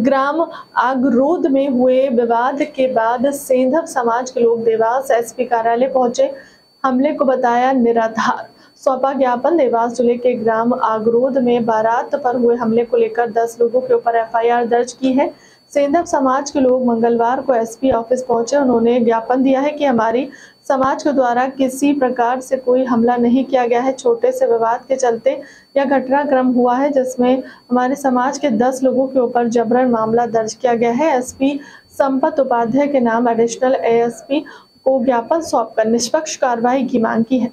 ग्राम आगरोद में हुए विवाद के बाद सेंधव समाज के लोग देवास एसपी कार्यालय पहुँचे। हमले को बताया निराधार। सौंपा ज्ञापन देवास ज़िले के ग्राम आगरोद में बारात पर हुए हमले को लेकर 10 लोगों के ऊपर एफआईआर दर्ज की है। सेंधव समाज के लोग मंगलवार को एसपी ऑफ़िस पहुँचे। उन्होंने ज्ञापन दिया है कि हमारी समाज के द्वारा किसी प्रकार से कोई हमला नहीं किया गया है। छोटे से विवाद के चलते यह घटनाक्रम हुआ है, जिसमें हमारे समाज के 10 लोगों के ऊपर जबरन मामला दर्ज किया गया है। एसपी संपत उपाध्याय के नाम एडिशनल एएसपी को ज्ञापन सौंपकर निष्पक्ष कार्रवाई की मांग की है।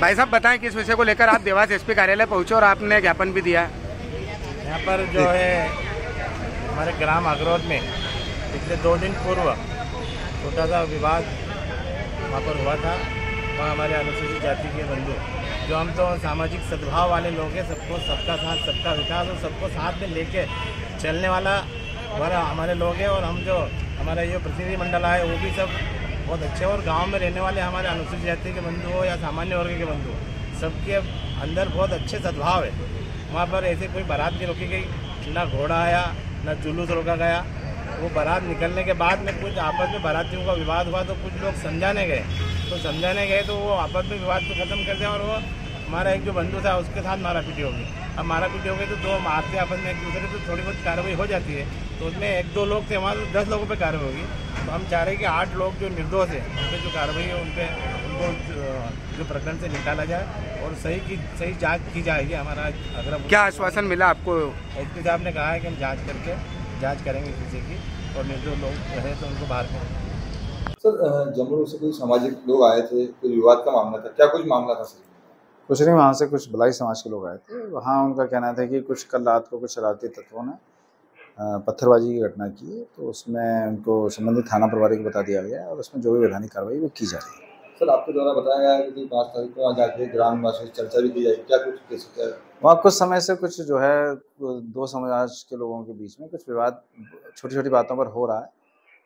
भाई साहब बताएँ किस विषय को लेकर आप देवास एसपी कार्यालय पहुँचे और आपने ज्ञापन भी दिया? यहाँ पर जो है हमारे ग्राम अगरोद में पिछले दो दिन पूर्व छोटा सा विवाद वहाँ पर हुआ था। वहाँ हमारे अनुसूचित जाति के बंधु जो हम तो सामाजिक सद्भाव वाले लोग हैं सबको सबका साथ सबका विकास और सबको साथ में लेके चलने वाला हमारा हमारे लोग हैं और हम जो हमारा ये प्रतिनिधि मंडल आए वो भी सब बहुत अच्छे और गाँव में रहने वाले हमारे अनुसूचित जाति के बंधु हो या सामान्य वर्ग के बंधु हो, सबके अंदर बहुत अच्छे सद्भाव है। वहाँ पर ऐसे कोई बारात नहीं रोकी गई, ना घोड़ा आया, ना जुलूस रोका गया। वो बारात निकलने के बाद में कुछ आपस में बारातियों का विवाद हुआ तो कुछ लोग समझाने गए। तो समझाने गए तो वो आपस में विवाद को ख़त्म कर दिया और वो हमारा एक जो बंधु था उसके साथ मारा पीटी होगी अब मारा पीटी हो गई तो दो मारते आपस में एक दूसरे तो थोड़ी बहुत कार्रवाई हो जाती है। तो उसमें एक दो लोग थे हमारे दस लोगों पर कार्रवाई होगी। तो हम चाह रहे हैं कि आठ लोग जो निर्दोष है उन पर जो कार्रवाई है उन पर उनको जो प्रकरण से निकाला जाए और सही की सही जाँच की जाएगी। हमारा अगर क्या आश्वासन मिला आपको? एस पी साहब ने कहा है कि हम जाँच करके जाँच करेंगे किसी की और निर्दोष लोग रहे तो उनको बाहर करेंगे सर जम्मू से कोई सामाजिक लोग आए थे कोई विवाद का मामला था? क्या कुछ मामला था सर? कुछ नहीं वहाँ से कुछ भलाई समाज के लोग आए थे। वहाँ उनका कहना था कि कुछ कल रात को कुछ शरारती तत्वों ने पत्थरबाजी की घटना की है तो उसमें उनको संबंधित थाना प्रभारी को बता दिया गया है और उसमें जो भी वैधानिक कार्रवाई वो की जा रही है। सर आपके द्वारा बताया गया है कि पाँच तारीख को वहाँ जाके ग्राम निवासी चर्चा भी की जाएगी। क्या कुछ कैसे वहाँ कुछ समय से कुछ जो है दो समाज के लोगों के बीच में कुछ विवाद छोटी छोटी बातों पर हो रहा है।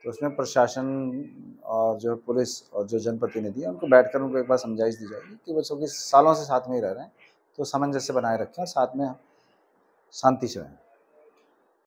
तो उसमें प्रशासन और जो पुलिस और जो जनप्रतिनिधि हैं उनको बैठकर उनको एक बार समझाइश दी जाएगी कि बच्चों के सालों से साथ में ही रह रहे हैं तो सामंजस्य बनाए रखें साथ में शांति से रहें।